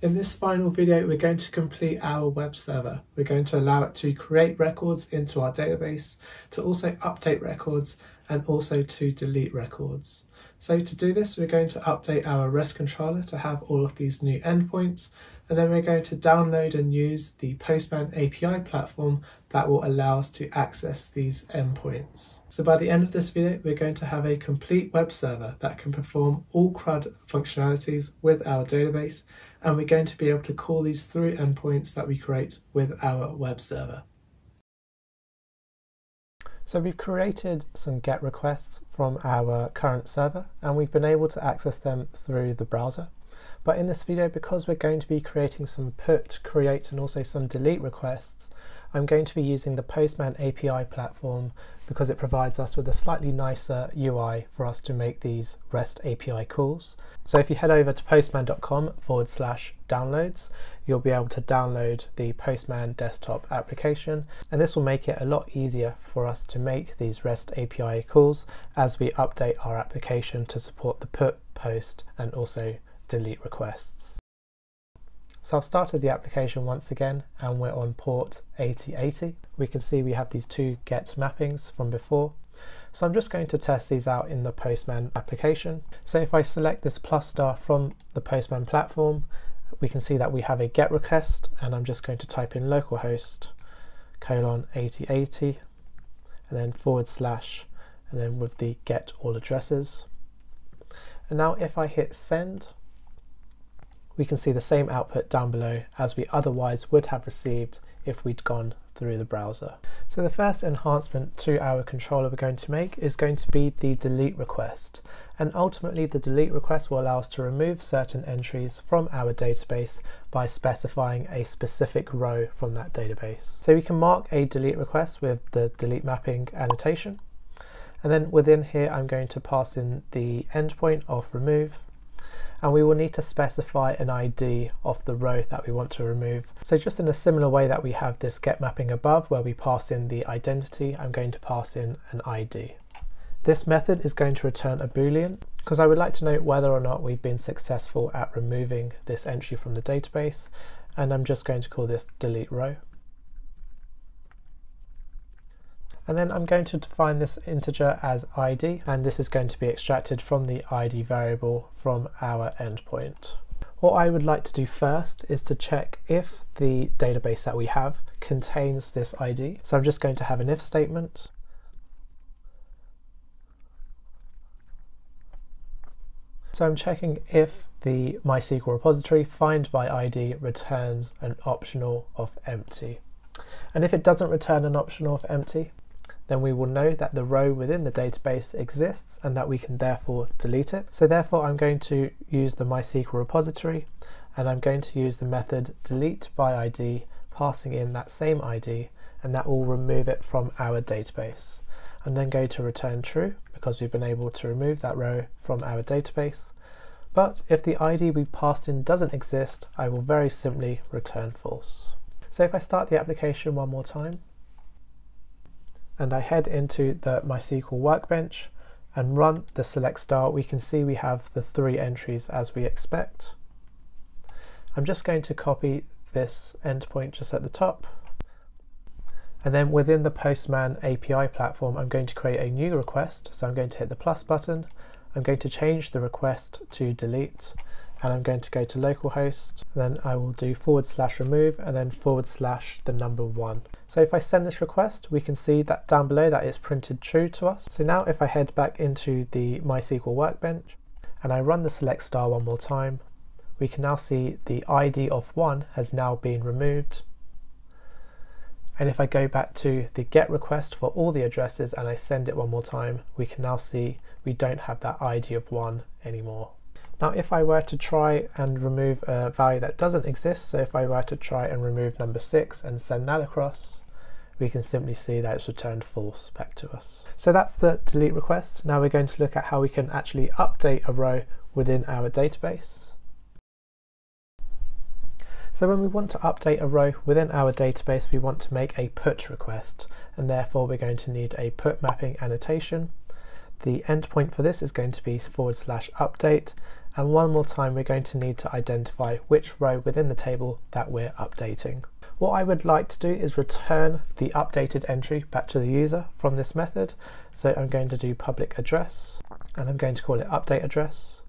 In this final video, we're going to complete our web server. We're going to allow it to create records into our database, to also update records, and also to delete records. So to do this, we're going to update our REST controller to have all of these new endpoints, and then we're going to download and use the Postman API platform that will allow us to access these endpoints. So by the end of this video, we're going to have a complete web server that can perform all CRUD functionalities with our database, and we're going to be able to call these through endpoints that we create with our web server. So we've created some GET requests from our current server and we've been able to access them through the browser. But in this video, because we're going to be creating some put, create and also some delete requests, I'm going to be using the Postman API platform because it provides us with a slightly nicer UI for us to make these REST API calls. So if you head over to postman.com forward slash downloads, you'll be able to download the Postman desktop application. And this will make it a lot easier for us to make these REST API calls as we update our application to support the put, post, and also delete requests. So I've started the application once again and we're on port 8080. We can see we have these two get mappings from before. So I'm just going to test these out in the Postman application. So if I select this plus star from the Postman platform we can see that we have a GET request and I'm just going to type in localhost colon 8080 and then forward slash and then with the get all addresses. And now if I hit send, we can see the same output down below as we otherwise would have received if we'd gone through the browser. So the first enhancement to our controller we're going to make is going to be the delete request. And ultimately the delete request will allow us to remove certain entries from our database by specifying a specific row from that database. So we can mark a delete request with the delete mapping annotation. And then within here, I'm going to pass in the endpoint of remove and we will need to specify an ID of the row that we want to remove. So just in a similar way that we have this get mapping above where we pass in the identity, I'm going to pass in an ID. This method is going to return a boolean because I would like to know whether or not we've been successful at removing this entry from the database and I'm just going to call this delete row. And then I'm going to define this integer as id, and this is going to be extracted from the id variable from our endpoint. What I would like to do first is to check if the database that we have contains this ID. So I'm just going to have an if statement. So I'm checking if the MySQL repository find by ID returns an optional of empty. And if it doesn't return an optional of empty, then we will know that the row within the database exists and that we can therefore delete it. So therefore I'm going to use the MySQL repository and I'm going to use the method delete by ID passing in that same ID and that will remove it from our database. I'm then going to return true because we've been able to remove that row from our database. But if the ID we passed in doesn't exist, I will very simply return false. So if I start the application one more time, and I head into the MySQL workbench and run the select star, we can see we have the three entries as we expect. I'm just going to copy this endpoint just at the top. And then within the Postman API platform, I'm going to create a new request. So I'm going to hit the plus button. I'm going to change the request to delete and I'm going to go to localhost, then I will do forward slash remove and then forward slash the number one. So if I send this request, we can see that down below that it's printed true to us. So now if I head back into the MySQL workbench and I run the select star one more time, we can now see the ID of one has now been removed. And if I go back to the get request for all the addresses and I send it one more time, we can now see we don't have that ID of one anymore. Now if I were to try and remove a value that doesn't exist, so if I were to try and remove number 6 and send that across, we can simply see that it's returned false back to us. So that's the delete request. Now we're going to look at how we can actually update a row within our database. So when we want to update a row within our database, we want to make a put request, and therefore we're going to need a put mapping annotation. The endpoint for this is going to be forward slash update, And one more time, we're going to need to identify which row within the table that we're updating. What I would like to do is return the updated entry back to the user from this method. So I'm going to do public address and I'm going to call it update address.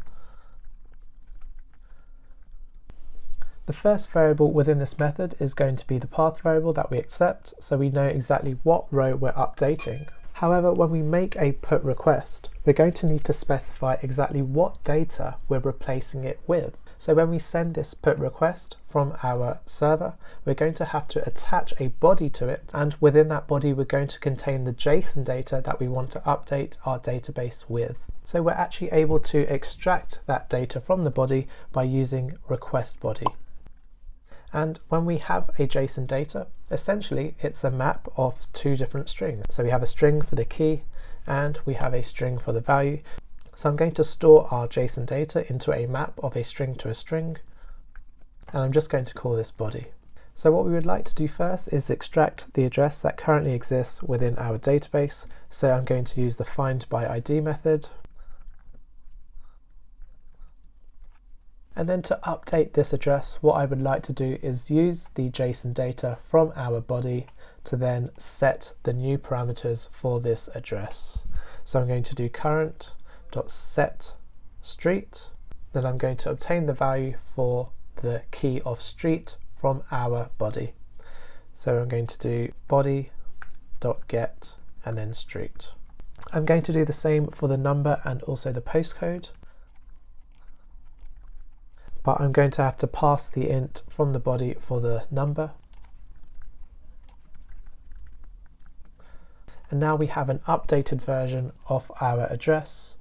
The first variable within this method is going to be the path variable that we accept, so we know exactly what row we're updating. However, when we make a put request, we're going to need to specify exactly what data we're replacing it with. So when we send this put request from our server, we're going to have to attach a body to it. And within that body, we're going to contain the JSON data that we want to update our database with. So we're actually able to extract that data from the body by using request body. And when we have a JSON data, essentially it's a map of two different strings. So we have a string for the key and we have a string for the value. So I'm going to store our JSON data into a map of a string to a string. And I'm just going to call this body. So what we would like to do first is extract the address that currently exists within our database. So I'm going to use the find by ID method And then to update this address, what I would like to do is use the JSON data from our body to then set the new parameters for this address. So I'm going to do current.set street, then I'm going to obtain the value for the key of street from our body. So I'm going to do body.get and then street. I'm going to do the same for the number and also the postcode but I'm going to have to pass the int from the body for the number. And now we have an updated version of our address.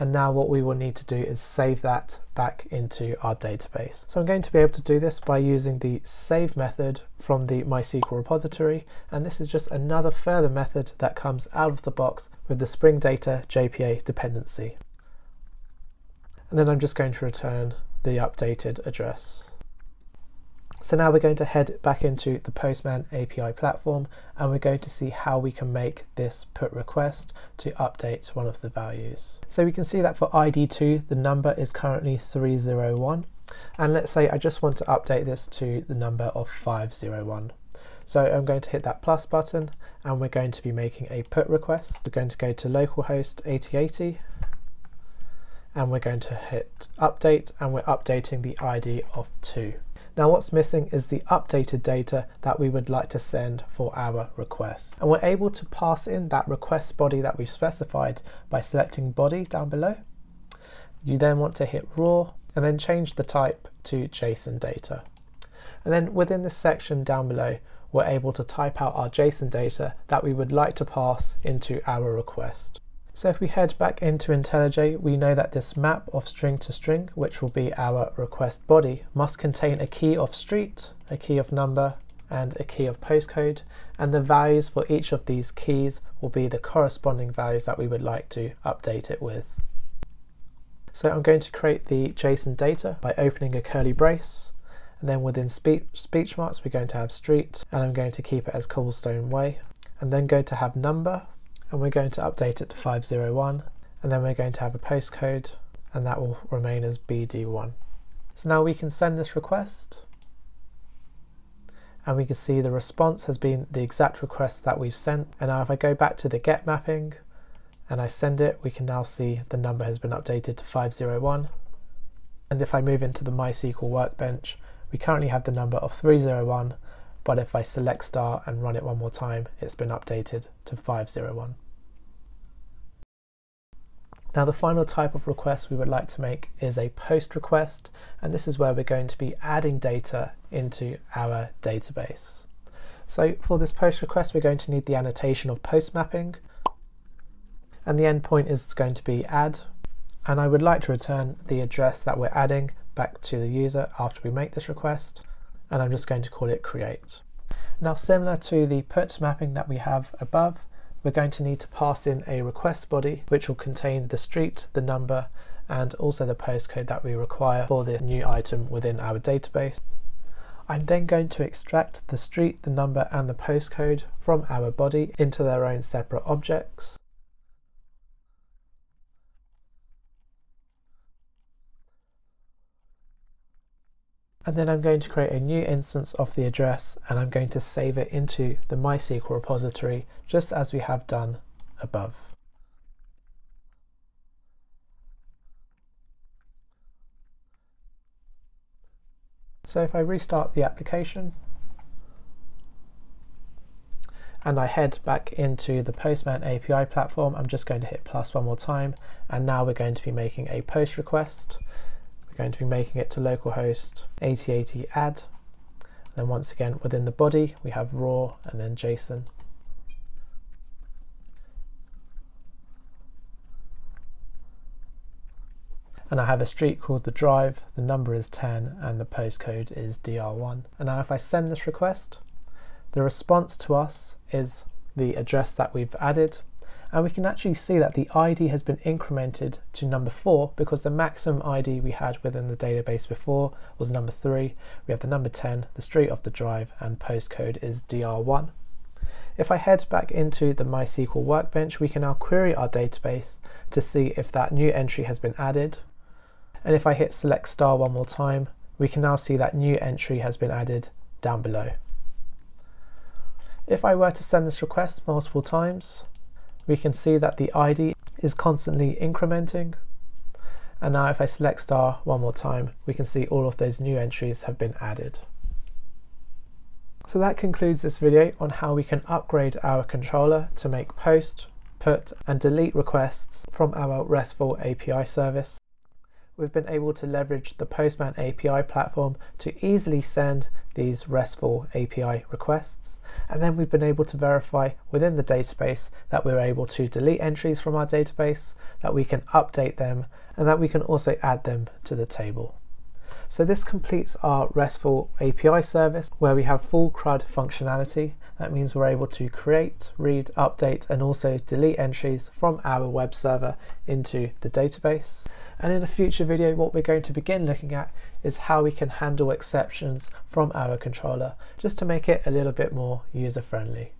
And now what we will need to do is save that back into our database. So I'm going to be able to do this by using the save method from the MySQL repository. And this is just another further method that comes out of the box with the Spring Data JPA dependency. And then I'm just going to return the updated address. So now we're going to head back into the Postman API platform and we're going to see how we can make this put request to update one of the values. So we can see that for ID2 the number is currently 301 and let's say I just want to update this to the number of 501. So I'm going to hit that plus button and we're going to be making a put request. We're going to go to localhost 8080 and we're going to hit update and we're updating the ID of 2. Now what's missing is the updated data that we would like to send for our request. And we're able to pass in that request body that we've specified by selecting body down below. You then want to hit raw and then change the type to JSON data. And then within this section down below, we're able to type out our JSON data that we would like to pass into our request. So if we head back into IntelliJ, we know that this map of string to string, which will be our request body, must contain a key of street, a key of number, and a key of postcode, and the values for each of these keys will be the corresponding values that we would like to update it with. So I'm going to create the JSON data by opening a curly brace, and then within speech, speech marks we're going to have street, and I'm going to keep it as Cobblestone Way, and then going to have number, and we're going to update it to 501 and then we're going to have a postcode and that will remain as BD1. So now we can send this request and we can see the response has been the exact request that we've sent and now if I go back to the get mapping and I send it we can now see the number has been updated to 501 and if I move into the MySQL workbench we currently have the number of 301 but if I select star and run it one more time it's been updated to 501. Now the final type of request we would like to make is a post request and this is where we're going to be adding data into our database. So for this post request we're going to need the annotation of post mapping and the endpoint is going to be add and I would like to return the address that we're adding back to the user after we make this request and I'm just going to call it create. Now similar to the put mapping that we have above we're going to need to pass in a request body which will contain the street, the number and also the postcode that we require for the new item within our database. I'm then going to extract the street, the number and the postcode from our body into their own separate objects. And then I'm going to create a new instance of the address and I'm going to save it into the MySQL repository just as we have done above. So if I restart the application and I head back into the Postman API platform, I'm just going to hit plus one more time and now we're going to be making a post request. We're going to be making it to localhost 8080 add. Then once again within the body we have raw and then JSON. and I have a street called The Drive, the number is 10 and the postcode is DR1. And now if I send this request, the response to us is the address that we've added and we can actually see that the ID has been incremented to number 4 because the maximum ID we had within the database before was number 3. We have the number 10, the street of the drive and postcode is DR1. If I head back into the MySQL workbench, we can now query our database to see if that new entry has been added and if I hit select star one more time, we can now see that new entry has been added down below. If I were to send this request multiple times, we can see that the ID is constantly incrementing. And now if I select star one more time, we can see all of those new entries have been added. So that concludes this video on how we can upgrade our controller to make post, put and delete requests from our RESTful API service we've been able to leverage the Postman API platform to easily send these RESTful API requests. And then we've been able to verify within the database that we're able to delete entries from our database, that we can update them, and that we can also add them to the table. So this completes our RESTful API service where we have full CRUD functionality. That means we're able to create, read, update, and also delete entries from our web server into the database. And in a future video, what we're going to begin looking at is how we can handle exceptions from our controller, just to make it a little bit more user friendly.